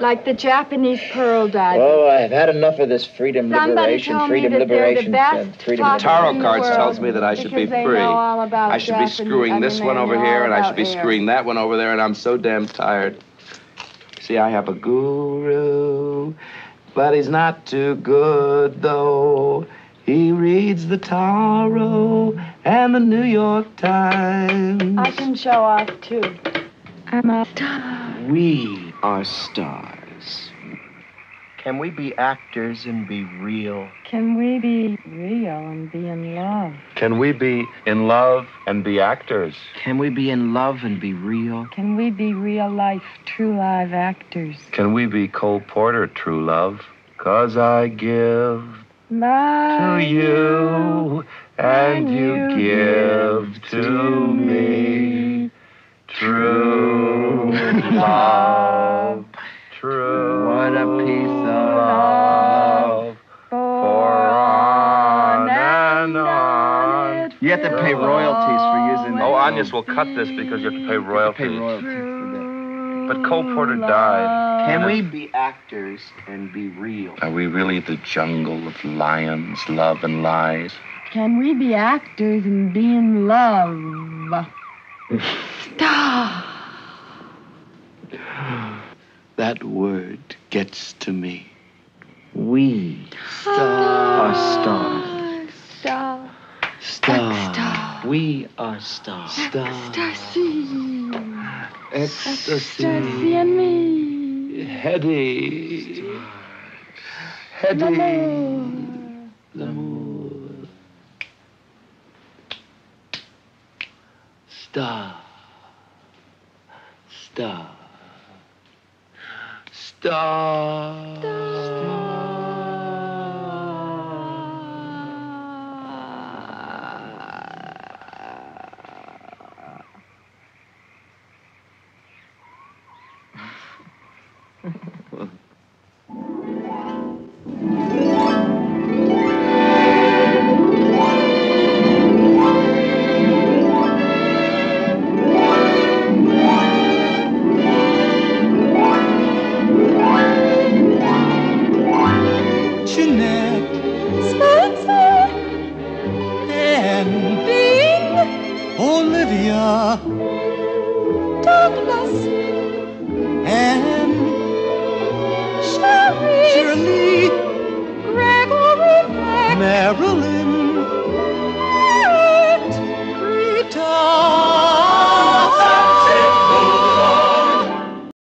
like the Japanese pearl divers. Oh, I've had enough of this freedom, Somebody liberation, told me freedom, that they're the liberation, uh, best and freedom. talkers Tarot in the cards tells me that I should be because they free. know all about I should be Japanese- screwing I mean, this one over here, and I should be air. screwing that one over there, and I'm so damn tired. See, I have a guru, but he's not too good, though. He reads the Tarot and the New York Times. I can show off too. I'm a star. We are stars. Can we be actors and be real? Can we be real and be in love? Can we be in love and be actors? Can we be in love and be real? Can we be real life, true live actors? Can we be Cole Porter, true love? Cause I give to My you and you give to on. You have to pay royalties for using that. Oh, Agnes will cut this because you have to pay royalties. Pay royalties for But Cole Porter died. Can we be actors and be real? Are we really the jungle of lions, love, and lies? Can we be actors and be in love? Star. That word gets to me. We are stars. Star. Stars. Star. We are stars. Stars. Ecstasy. Ecstasy. Ecstasy and me. Heady. Heady. L'amour. Star. Star. Star. Bing, Olivia, Douglas, Anne, Shirley, Shirley, Gregory, Marilyn, Merritt, Rita.